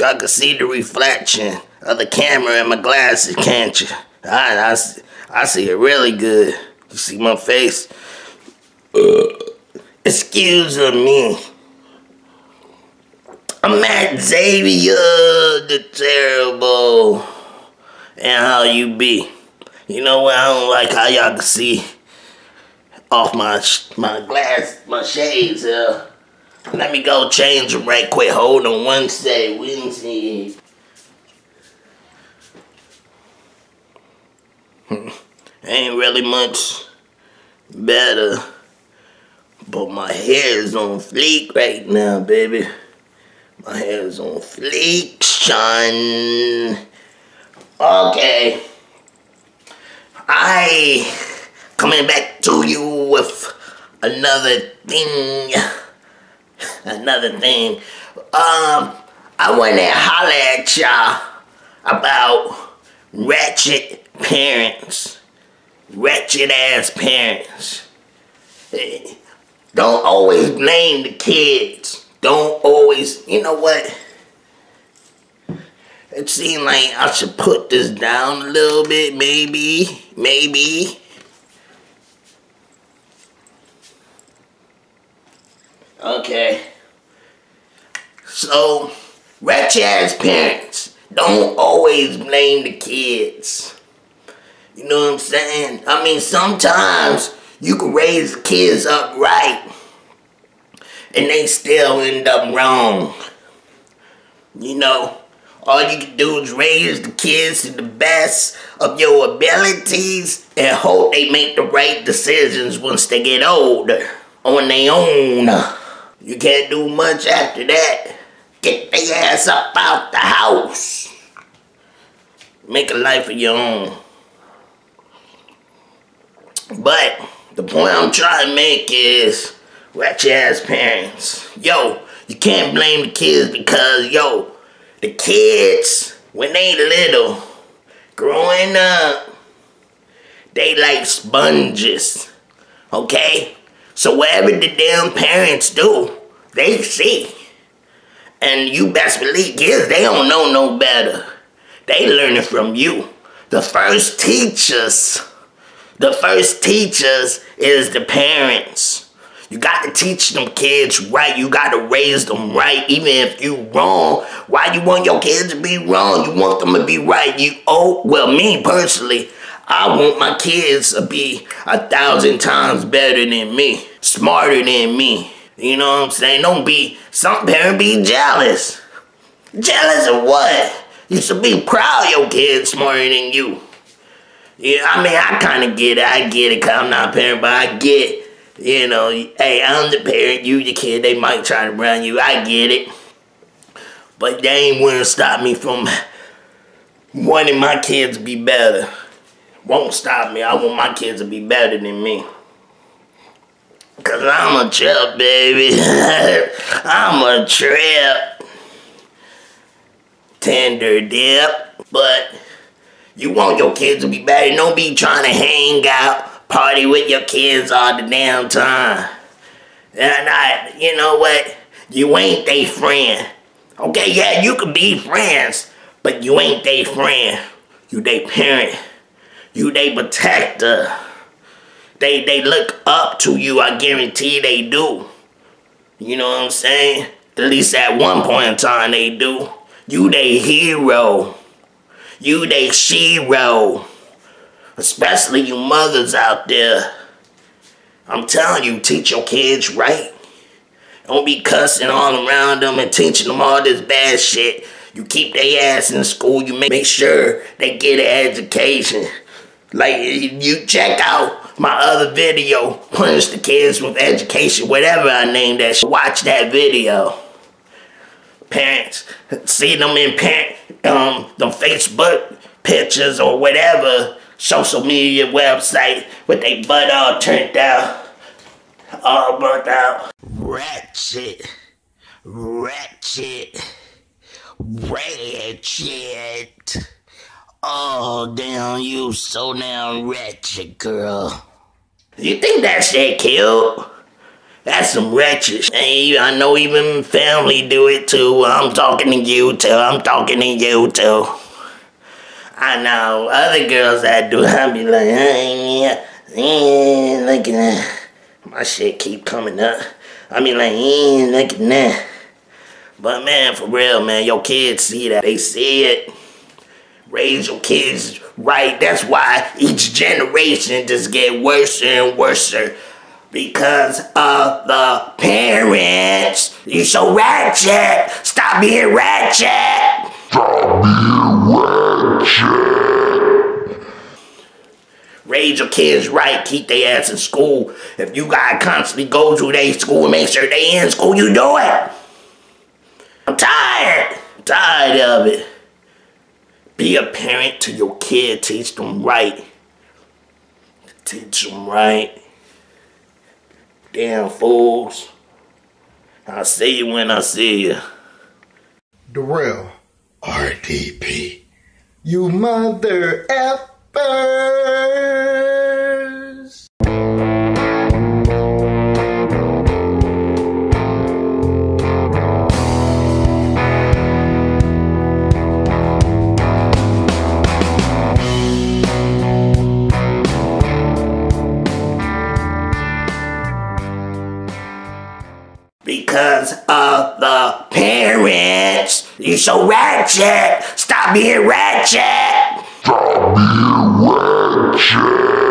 Y'all can see the reflection of the camera in my glasses, can't you? I, I, I see it really good. You see my face? Uh, excuse me. I'm at Xavier Da Terrible. And how you be? You know what? I don't like how y'all can see off my my glass, my shades here. Let me go change them right quick. Hold on Wednesday. Wednesday. Ain't really much better. But my hair is on fleek right now, baby. My hair is on fleek, son. Okay. I coming back to you with another thing. Another thing. Um, I want to holler at y'all about ratchet parents. Ratchet ass parents. Don't always blame the kids. Don't always, you know what? It seemed like I should put this down a little bit, maybe, maybe. Okay. So, ratchet parents don't always blame the kids. You know what I'm saying? I mean, sometimes you can raise kids up right and they still end up wrong. You know? All you can do is raise the kids to the best of your abilities and hope they make the right decisions once they get older on their own. You can't do much after that. Get their ass up out the house. Make a life of your own. But the point I'm trying to make is ratchet ass parents. Yo, you can't blame the kids because, yo, the kids, when they little, growing up, they like sponges, okay? So whatever the damn parents do, they see. And you best believe kids, they don't know no better. They learning from you. The first teachers, the first teachers is the parents. You got to teach them kids right. You got to raise them right. Even if you wrong, why you want your kids to be wrong? You want them to be right. You oh well, me personally, I want my kids to be a thousand times better than me, smarter than me. You know what I'm saying? Don't be some parent be jealous. Jealous of what? You should be proud of your kid's smarter than you. Yeah, I mean, I kind of get it. I get it because I'm not a parent, but I get you know, hey, I'm the parent, you the kid, they might try to run you, I get it. But they ain't gonna stop me from wanting my kids to be better. Won't stop me, I want my kids to be better than me. Cause I'm a trip, baby. I'm a trip. Tender dip. But you want your kids to be better. Don't be trying to hang out party with your kids all the damn time. And I, you know what? You ain't they friend. Okay, yeah, you could be friends, but you ain't they friend. You they parent. You they protector. They they look up to you, I guarantee they do. You know what I'm saying? At least at one point in time they do. You they hero. You they shero. Especially you mothers out there. I'm telling you, teach your kids right. Don't be cussing all around them and teaching them all this bad shit. You keep their ass in school. You make sure they get an education. Like, you check out my other video, Punish the Kids with Education, whatever I named that Watch that video. Parents, see them in parent, um, the Facebook pictures or whatever social media website with a butt all turned out, all burnt out. Ratchet, ratchet, wretched. Oh, damn, you so damn ratchet, girl. You think that shit cute? That's some ratchet. Hey, I know even family do it too. I'm talking to you too. I'm talking to you too. I know other girls that do. I be like, yeah, look at that. My shit keep coming up. I be like, yeah, look at that. But man, for real, man, your kids see that. They see it. Raise your kids right. That's why each generation just get worse and worse because of the parents. You so ratchet. Stop being ratchet. Stop being ratchet. Raise your kids right. Keep their ass in school. If you gotta constantly go to their school and make sure they in school, you do it. I'm tired. I'm tired of it. Be a parent to your kid. Teach them right. Teach them right. Damn fools. I'll see you when I see you. Darrell, RDP. You mother effers. You so ratchet. Stop being ratchet. Stop being ratchet.